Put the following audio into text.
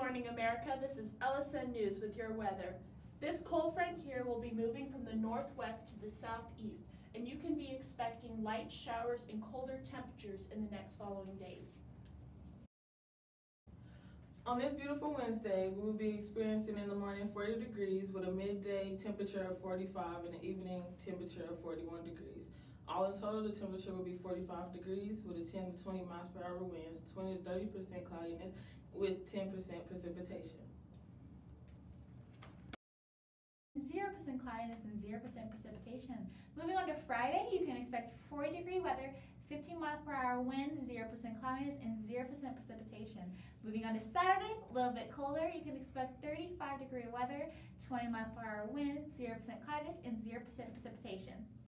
morning, America. This is LSN News with your weather. This cold front here will be moving from the northwest to the southeast, and you can be expecting light showers and colder temperatures in the next following days. On this beautiful Wednesday, we will be experiencing in the morning 40 degrees with a midday temperature of 45 and an evening temperature of 41 degrees. All in total, the temperature will be 45 degrees with a 10 to 20 miles per hour winds, 20 to 30 percent cloudiness with 10 percent precipitation. 0% cloudiness and 0% precipitation. Moving on to Friday, you can expect 40 degree weather, 15 mile per hour wind, 0% cloudiness, and 0% precipitation. Moving on to Saturday, a little bit colder, you can expect 35 degree weather, 20 mile per hour wind, 0% cloudiness, and 0% precipitation.